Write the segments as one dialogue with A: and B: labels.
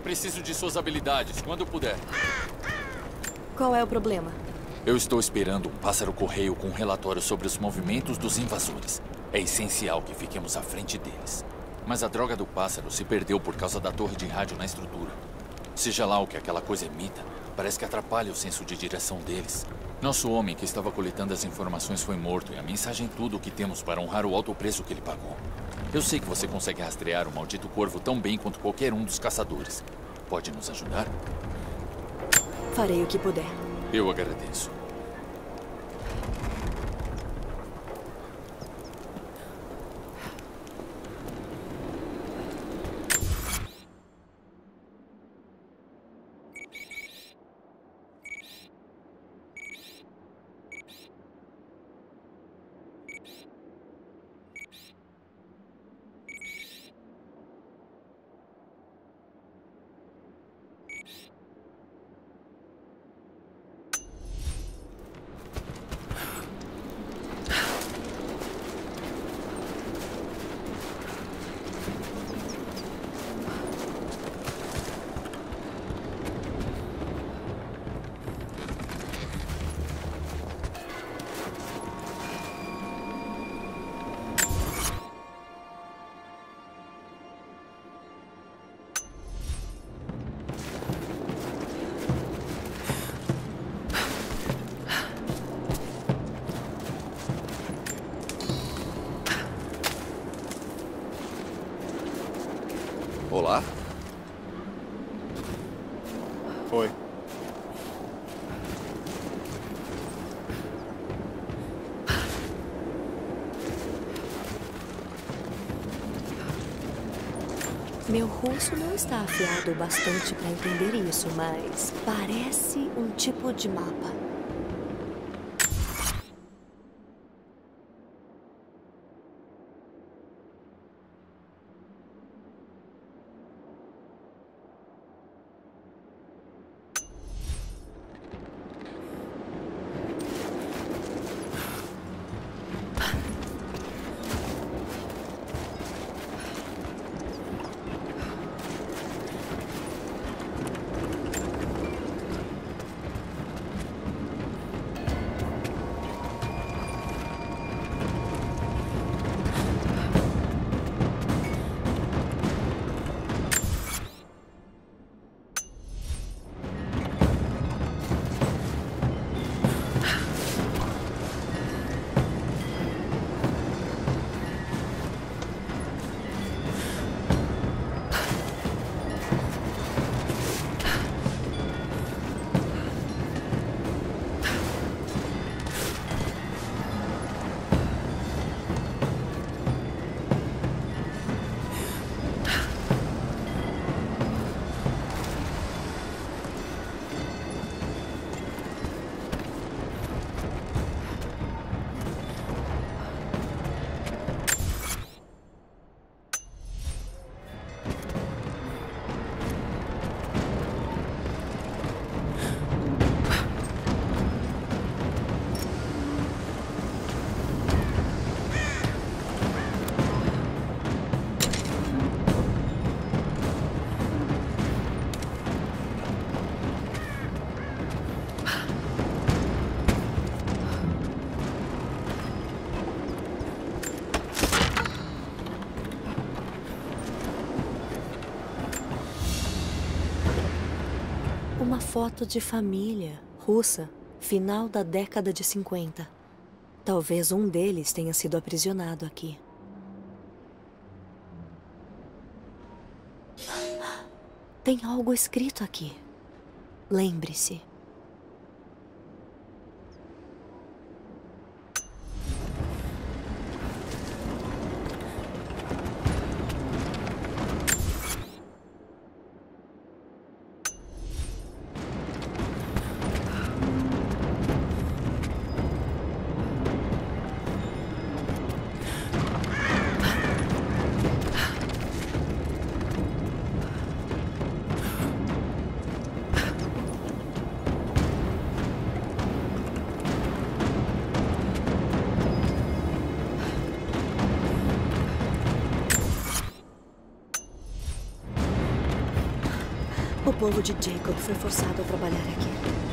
A: Eu preciso de suas habilidades, quando puder.
B: Qual é o problema?
A: Eu estou esperando um pássaro correio com um relatório sobre os movimentos dos invasores. É essencial que fiquemos à frente deles. Mas a droga do pássaro se perdeu por causa da torre de rádio na estrutura. Seja lá o que aquela coisa emita, parece que atrapalha o senso de direção deles. Nosso homem que estava coletando as informações foi morto e a mensagem é tudo o que temos para honrar o alto preço que ele pagou. Eu sei que você consegue rastrear o maldito corvo tão bem quanto qualquer um dos caçadores. Pode nos ajudar?
B: Farei o que puder.
A: Eu agradeço.
B: Meu russo não está afiado o bastante para entender isso, mas parece um tipo de mapa. Foto de família russa, final da década de 50. Talvez um deles tenha sido aprisionado aqui. Tem algo escrito aqui. Lembre-se. Povo de Jacob foi forçado a trabalhar aqui.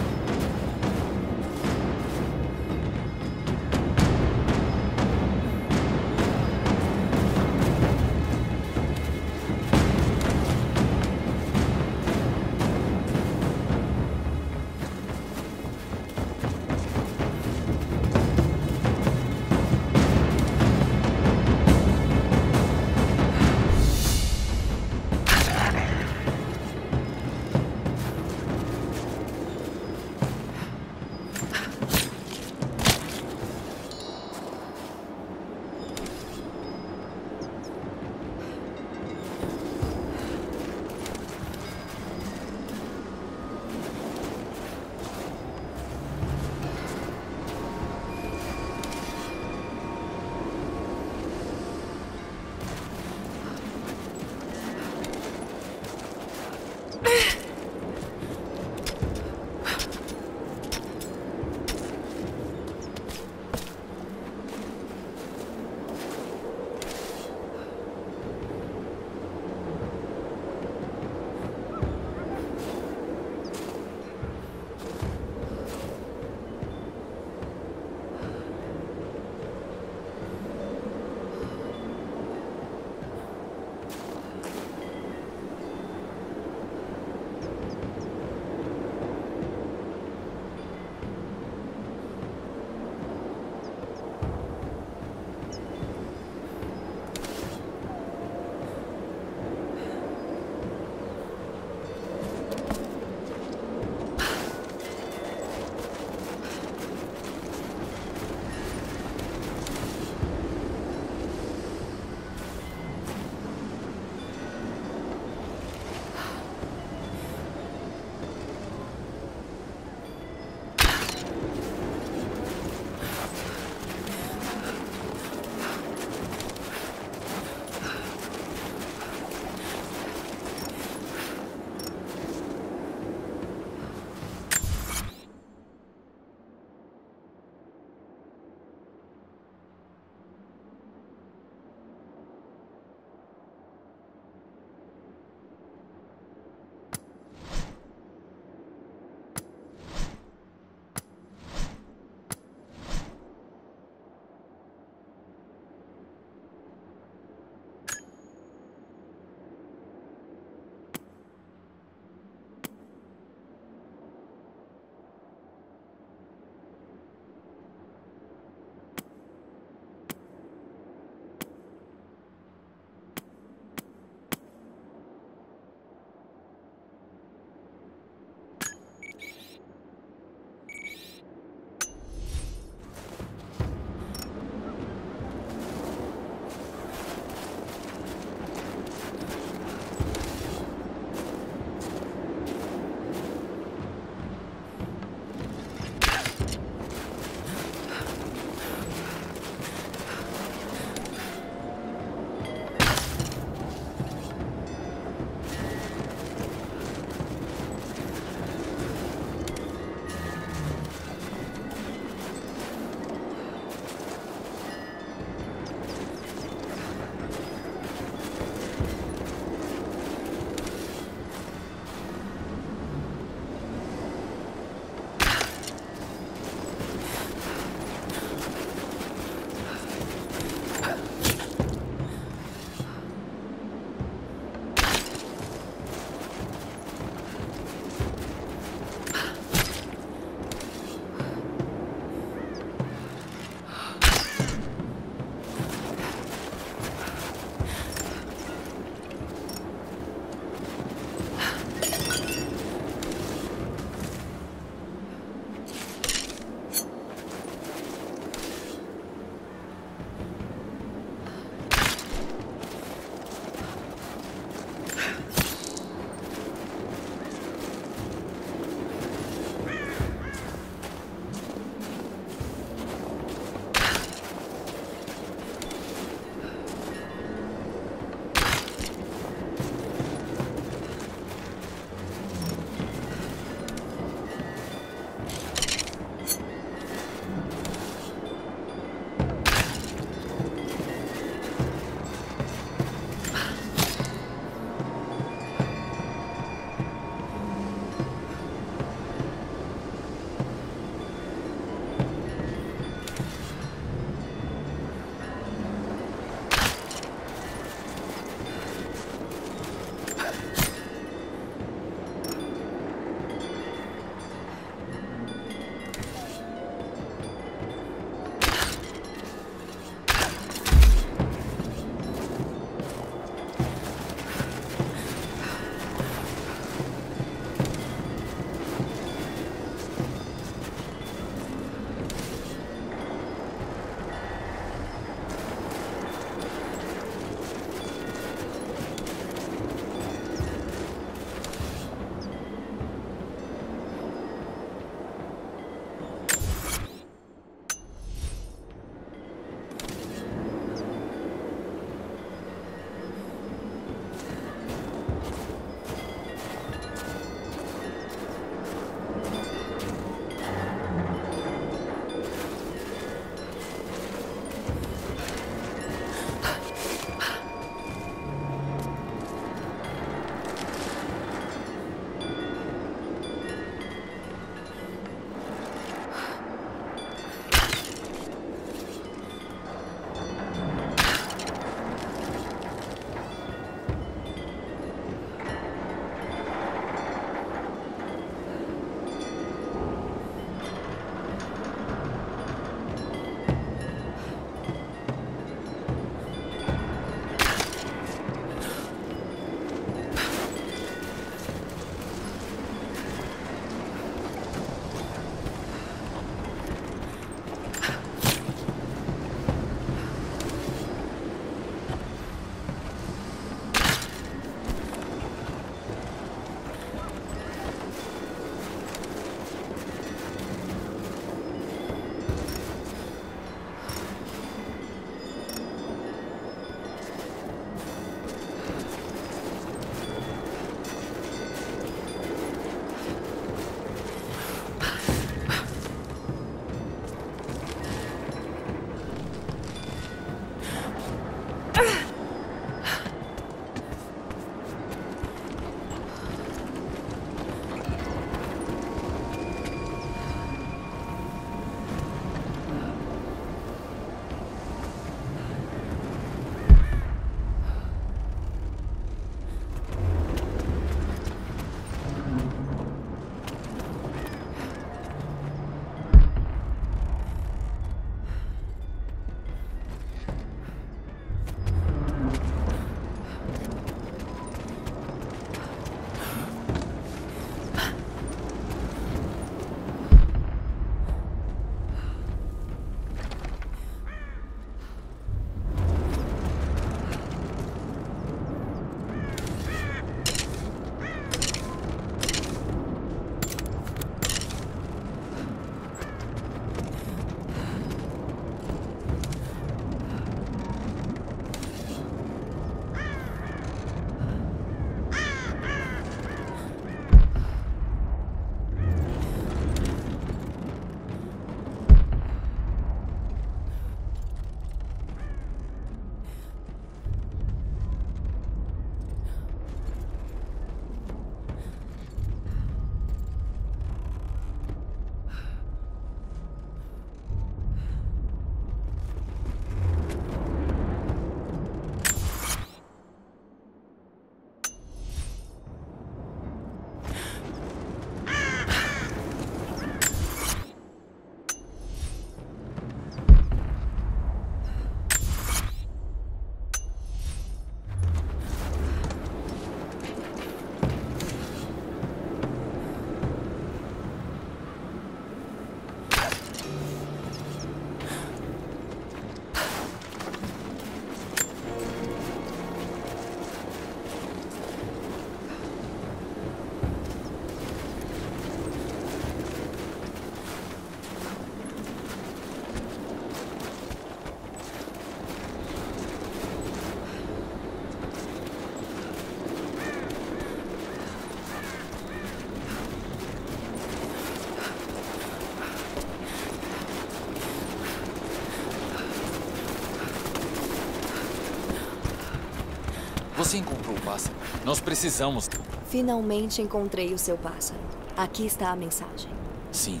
A: Você encontrou o pássaro? Nós precisamos.
B: Finalmente encontrei o seu pássaro. Aqui está a mensagem.
A: Sim,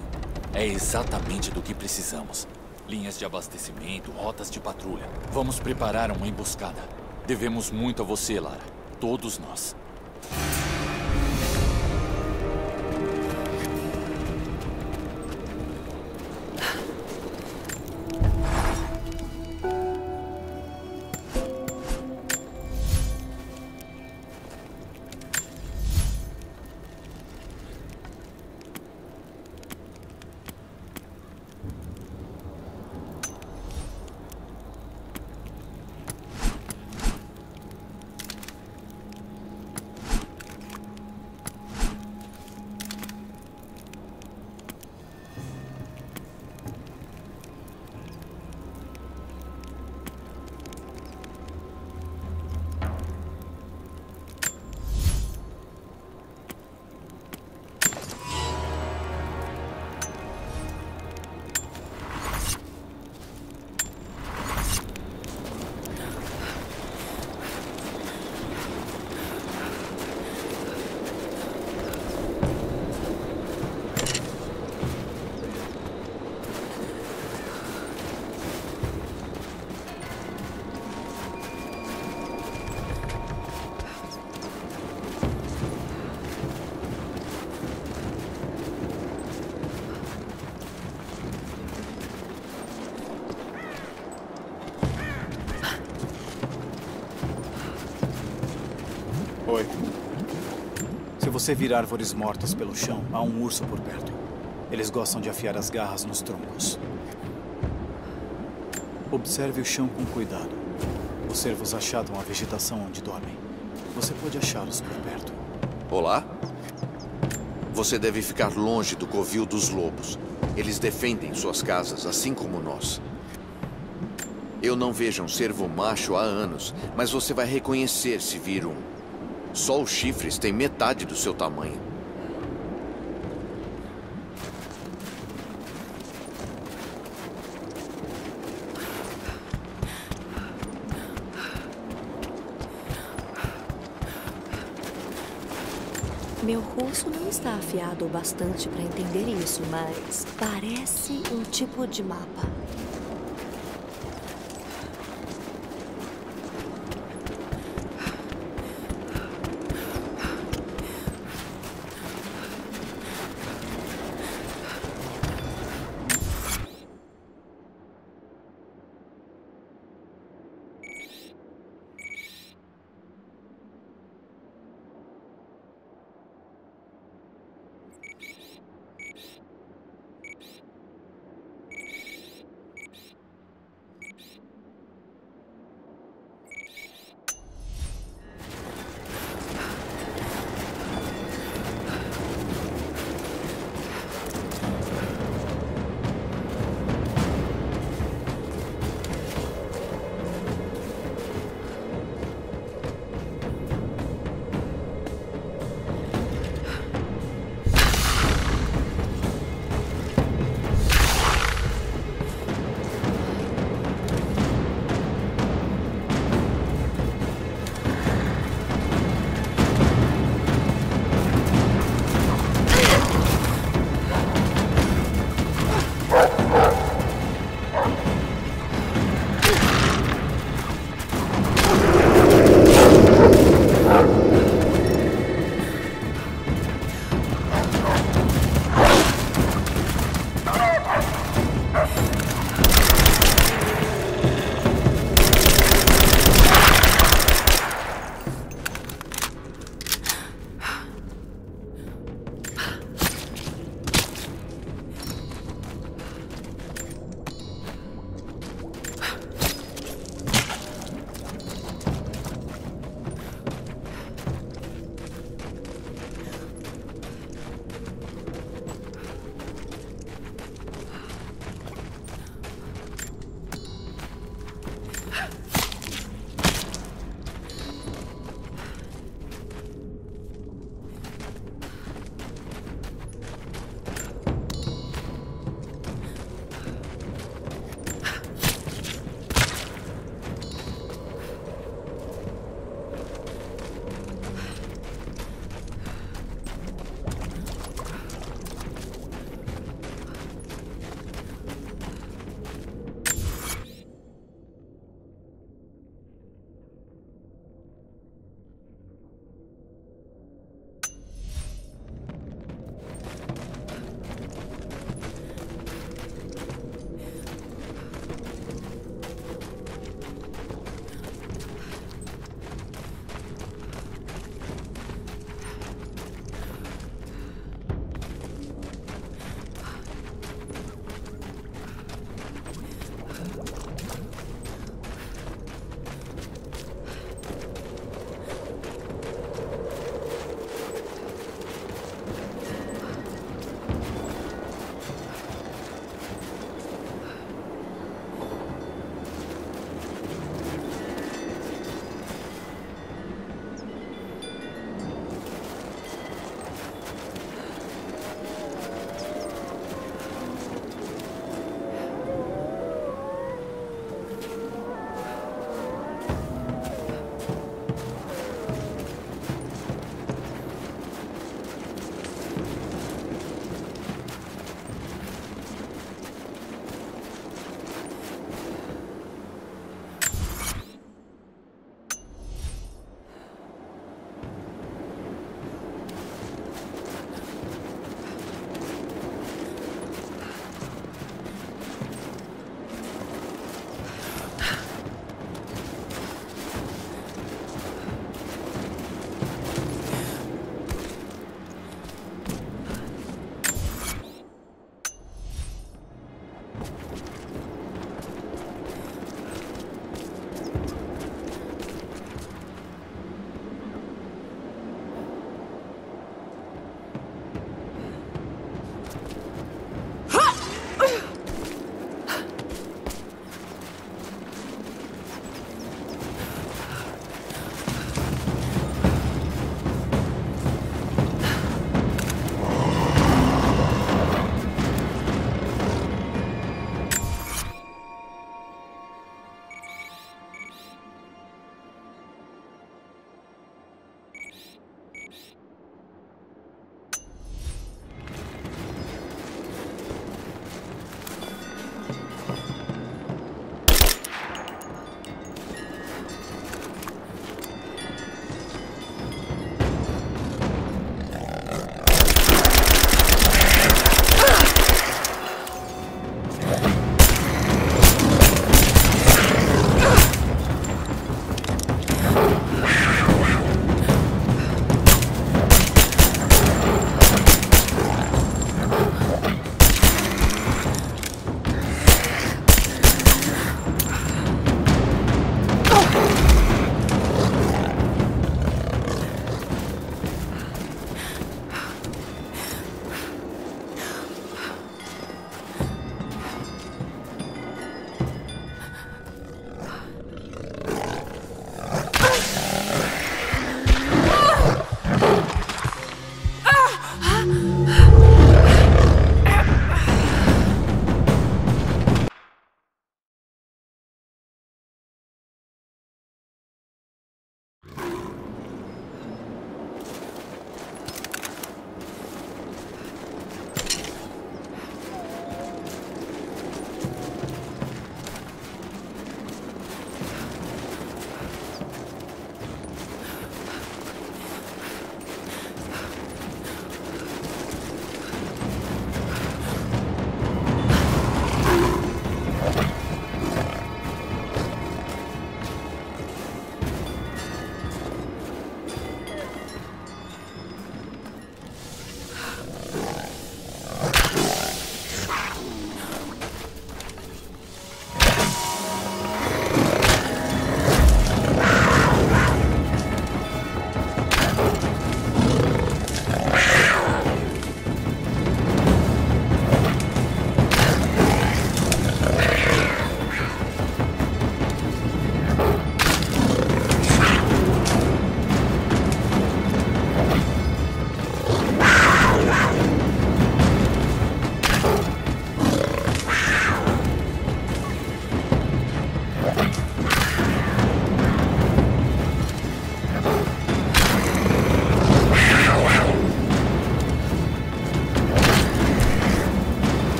A: é exatamente do que precisamos. Linhas de abastecimento, rotas de patrulha. Vamos preparar uma emboscada. Devemos muito a você, Lara. Todos nós.
C: Você vir árvores mortas pelo chão, há um urso por perto. Eles gostam de afiar as garras nos troncos. Observe o chão com cuidado. Os cervos achadam a vegetação onde dormem. Você pode achá-los por perto.
D: Olá? Você deve ficar longe do covil dos lobos. Eles defendem suas casas, assim como nós. Eu não vejo um cervo macho há anos, mas você vai reconhecer se vir um. Só os chifres têm metade do seu tamanho.
B: Meu russo não está afiado o bastante para entender isso, mas parece um tipo de mapa.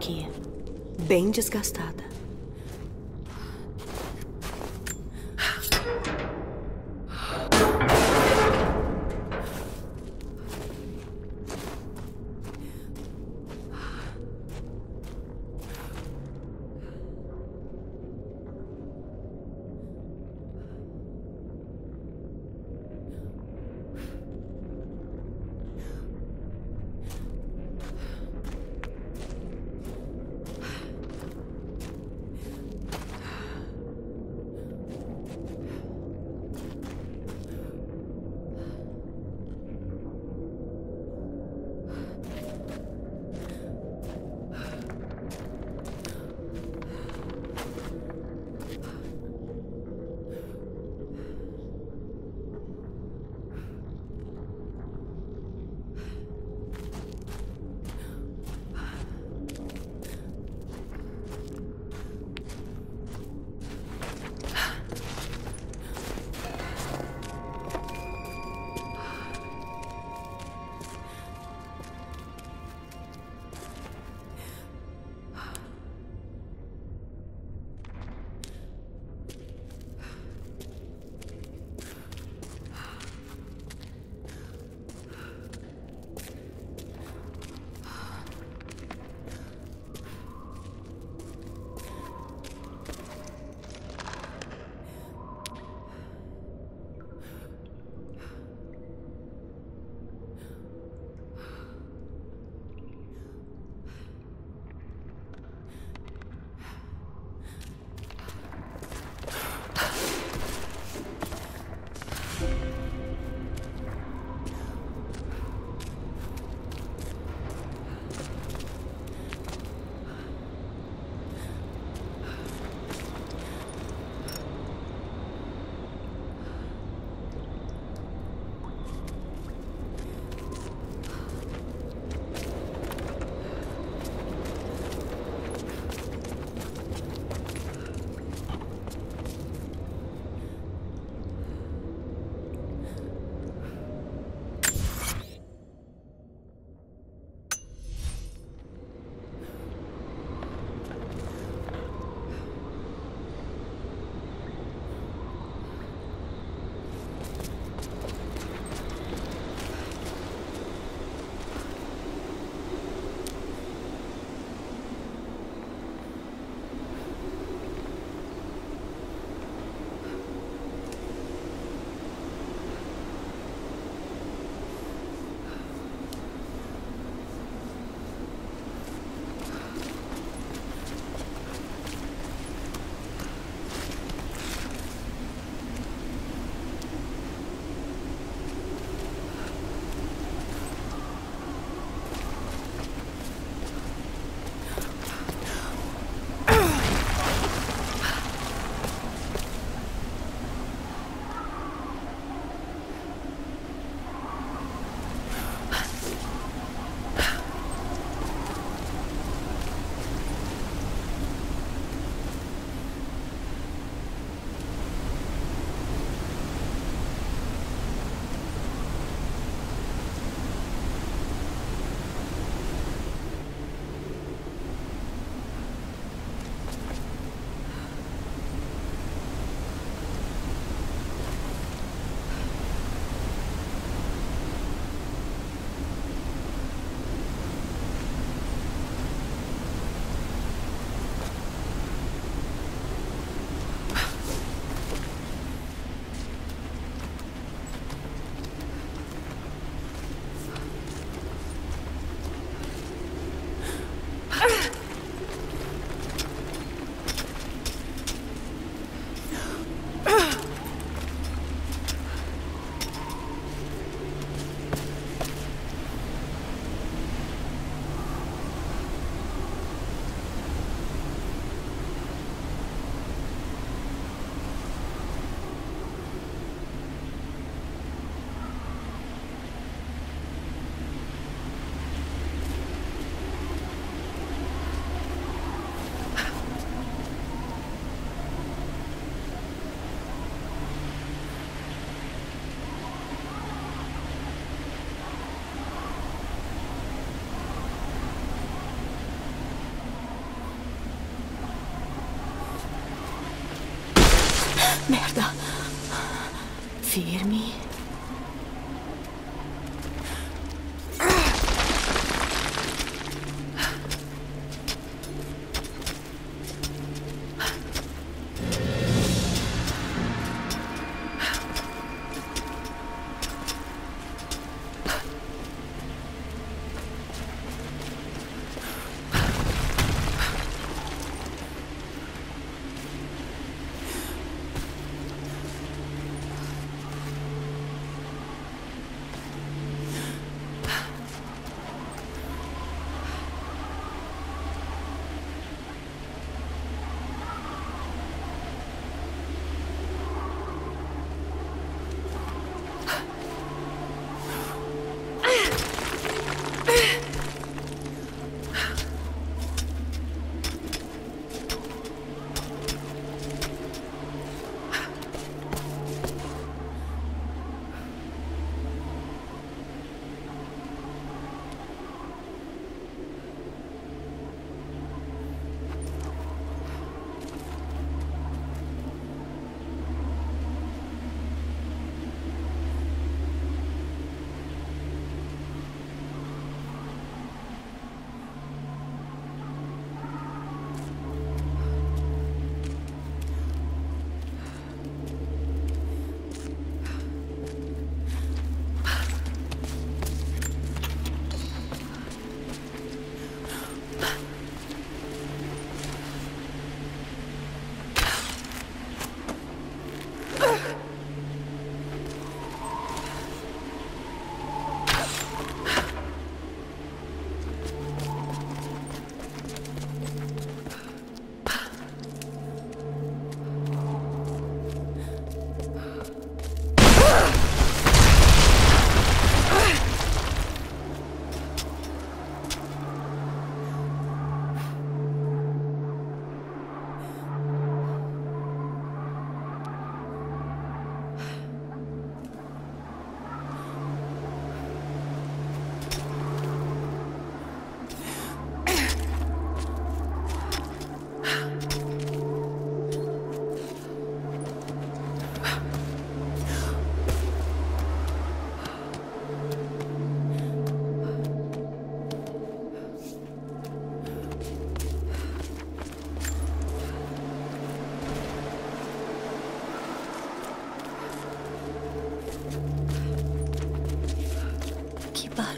B: Aqui, bem desgastada. Merda.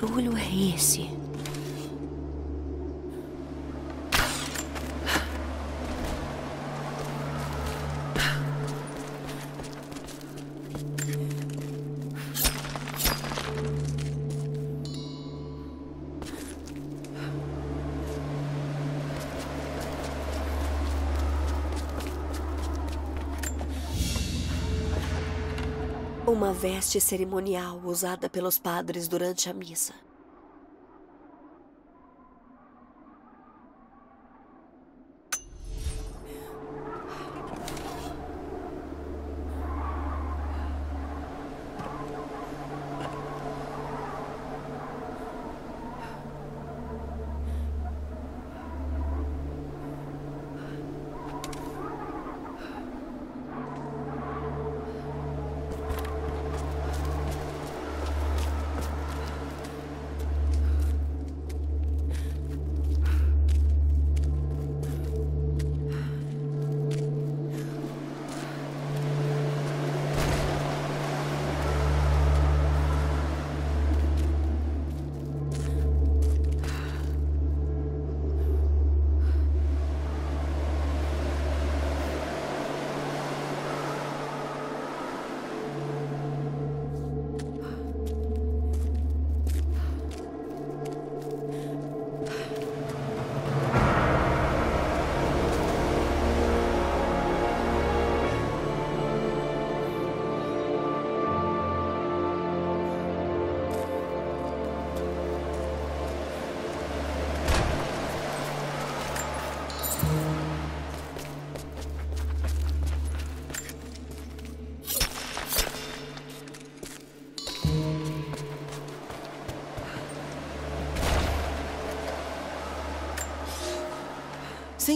B: Que barulho Uma veste cerimonial usada pelos padres durante a missa.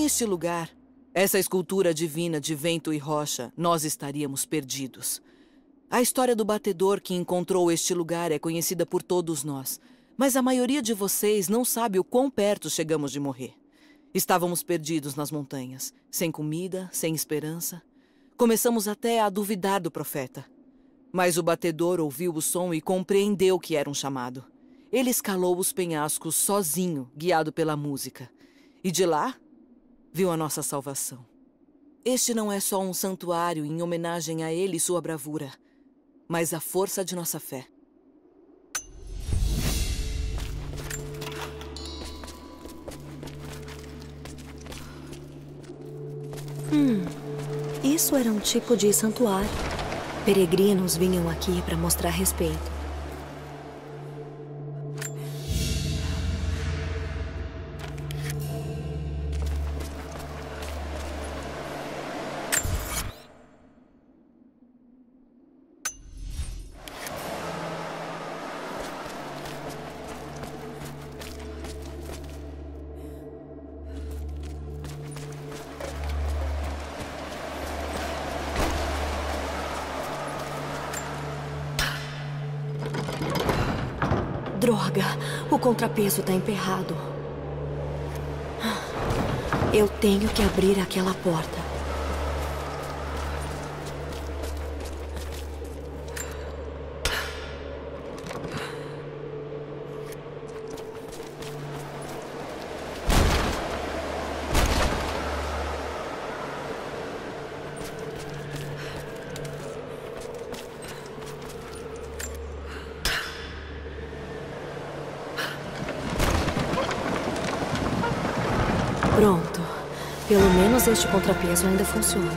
E: Sem este lugar, essa escultura divina de vento e rocha, nós estaríamos perdidos. A história do batedor que encontrou este lugar é conhecida por todos nós, mas a maioria de vocês não sabe o quão perto chegamos de morrer. Estávamos perdidos nas montanhas, sem comida, sem esperança. Começamos até a duvidar do profeta. Mas o batedor ouviu o som e compreendeu que era um chamado. Ele escalou os penhascos sozinho, guiado pela música. E de lá, viu a nossa salvação. Este não é só um santuário em homenagem a ele e sua bravura, mas a força de nossa fé.
B: Hum, isso era um tipo de santuário. Peregrinos vinham aqui para mostrar respeito. Droga, o contrapeso está emperrado. Eu tenho que abrir aquela porta. Este contrapeso ainda funciona.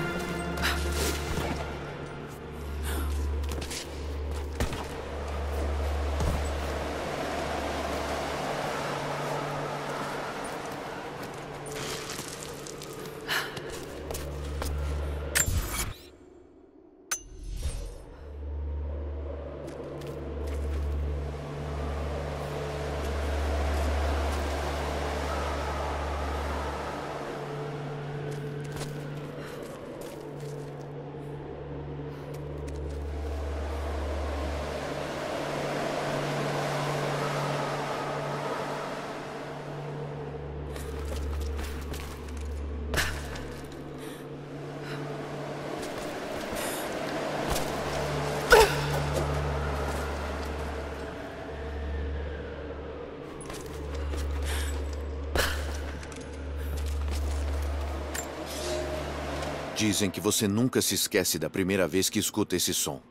D: Dizem que você nunca se esquece da primeira vez que escuta esse som.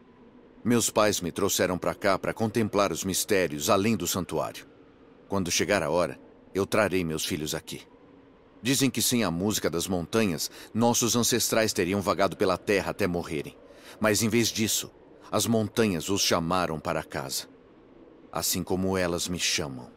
D: Meus pais me trouxeram para cá para contemplar os mistérios além do santuário. Quando chegar a hora, eu trarei meus filhos aqui. Dizem que sem a música das montanhas, nossos ancestrais teriam vagado pela terra até morrerem. Mas em vez disso, as montanhas os chamaram para casa. Assim como elas me chamam.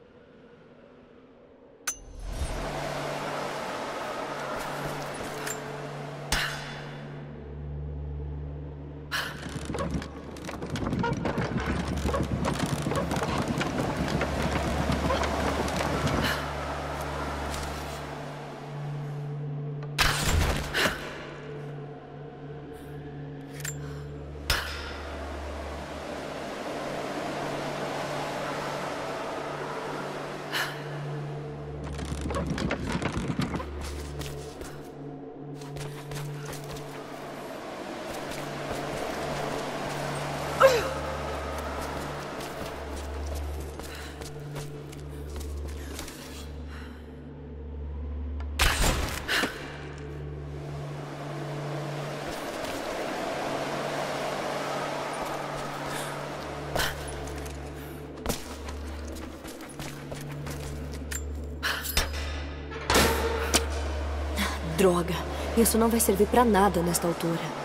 B: Droga, isso não vai servir para nada nesta altura.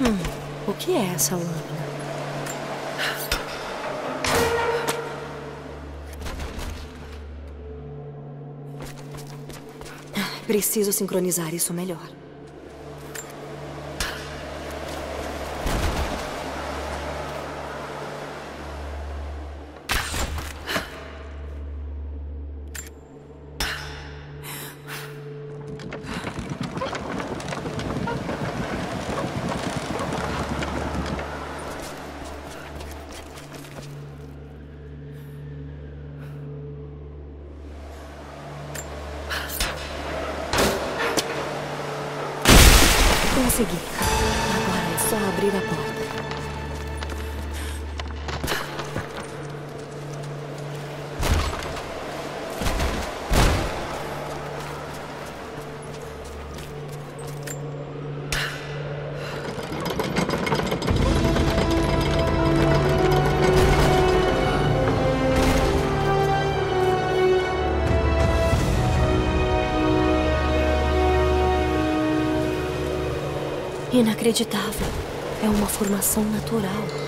B: Hum, o que é essa lâmina? Preciso sincronizar isso melhor. Só abrir a porta. Inacreditável. É uma formação natural.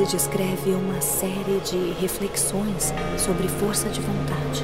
B: Esse descreve uma série de reflexões sobre força de vontade.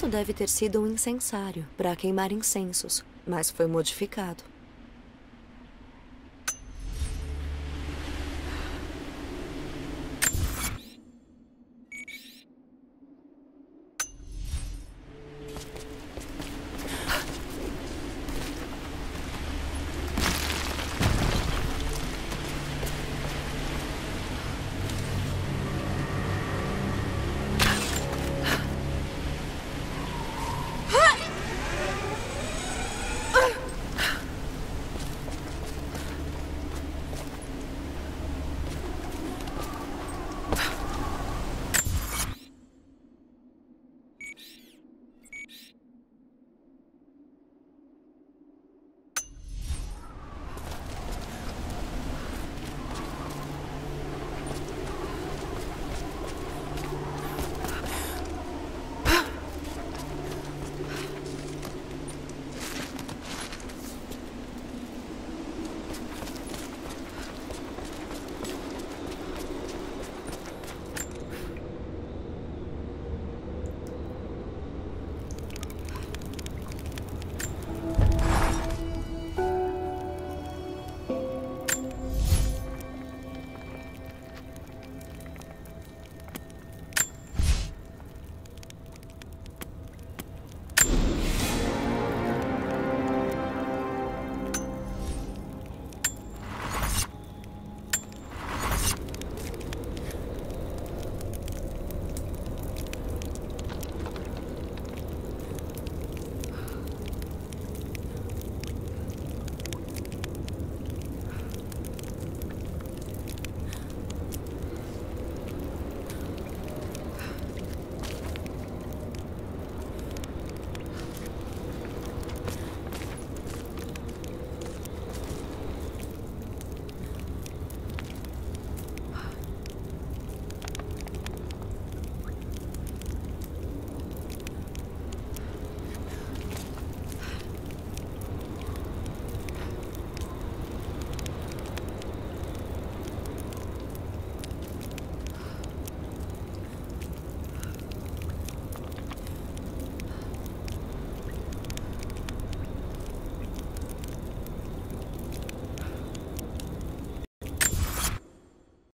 B: Isto deve ter sido um incensário para queimar incensos, mas foi modificado.